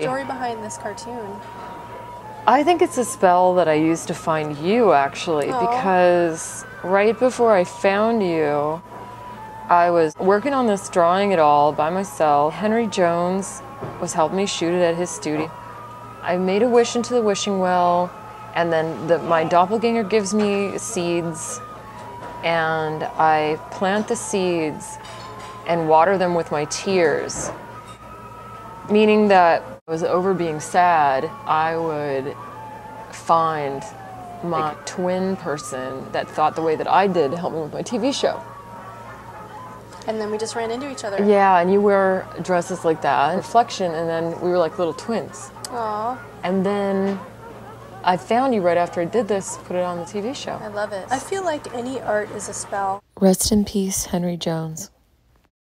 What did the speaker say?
Story behind this cartoon. I think it's a spell that I used to find you actually Aw. because right before I found you, I was working on this drawing it all by myself. Henry Jones was helping me shoot it at his studio. I made a wish into the wishing well, and then the, my doppelganger gives me seeds, and I plant the seeds and water them with my tears. Meaning that I was over being sad, I would find my twin person that thought the way that I did to help me with my TV show. And then we just ran into each other. Yeah, and you wear dresses like that, reflection, and then we were like little twins. Aw, And then I found you right after I did this, put it on the TV show. I love it. I feel like any art is a spell. Rest in peace, Henry Jones.